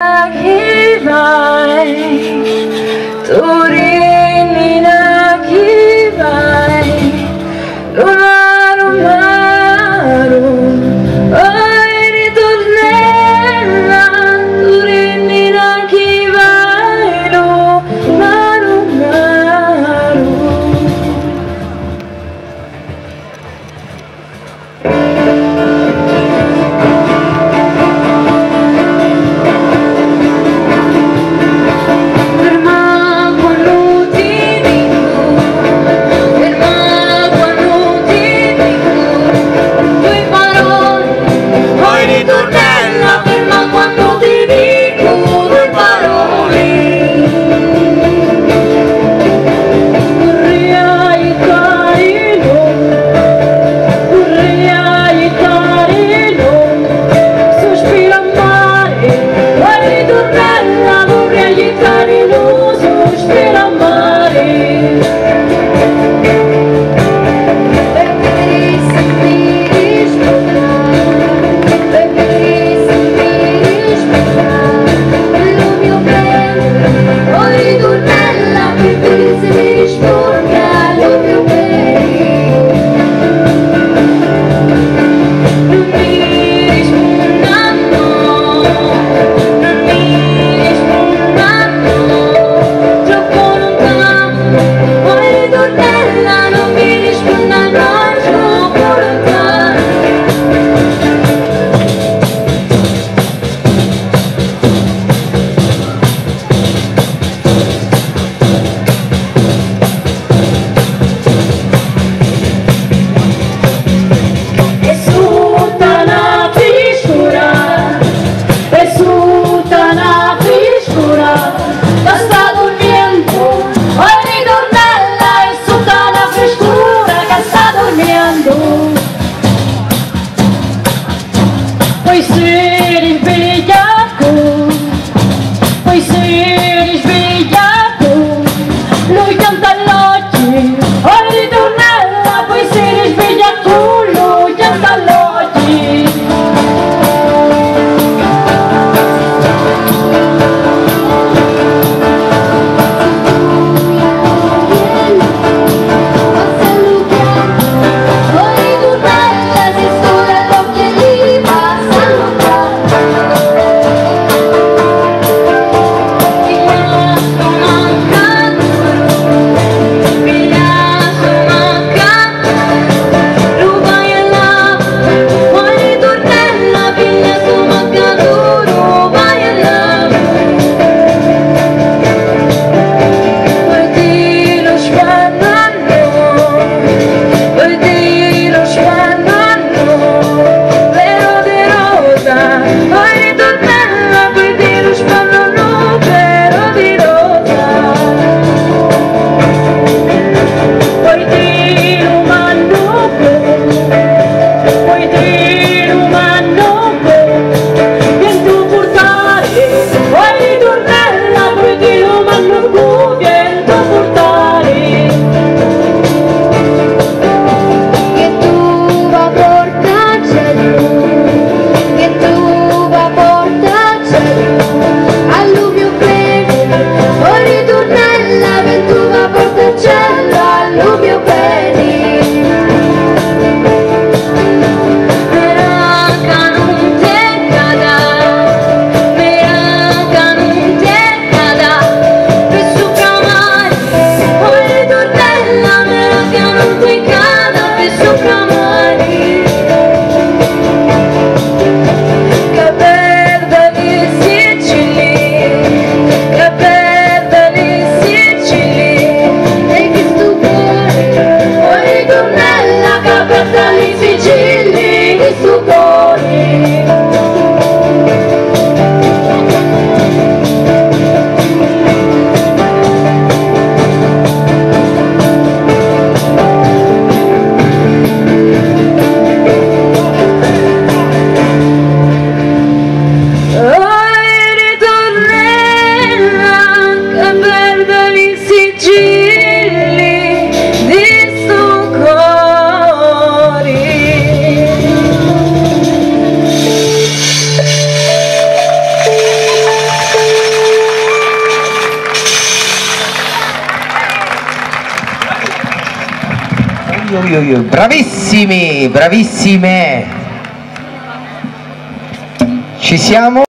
Here I, to We're ser in brilhar. Jesús. Ui, ui, ui. Bravissimi, bravissime. Ci siamo?